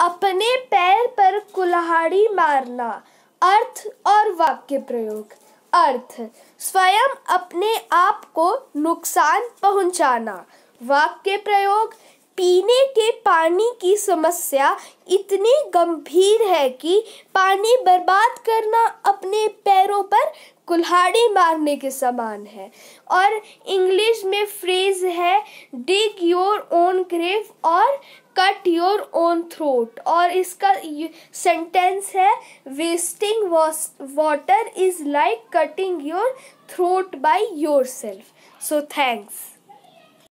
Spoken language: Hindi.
अपने पैर पर कुल्हाड़ी मारना, अर्थ और वाक्य प्रयोग। अर्थ, स्वयं अपने आप को नुकसान पहुंचाना। वाक्य प्रयोग, पीने के पानी की समस्या इतनी गंभीर है कि पानी बर्बाद करना अपने पैरों पर कुल्हाड़ी मारने के समान है। और इंग्लिश में फ्रेज है डिग योर ओन ग्रेव और कट योर ओन थ्रोट और इसका सेंटेंस है wasting water is like cutting your throat by yourself so thanks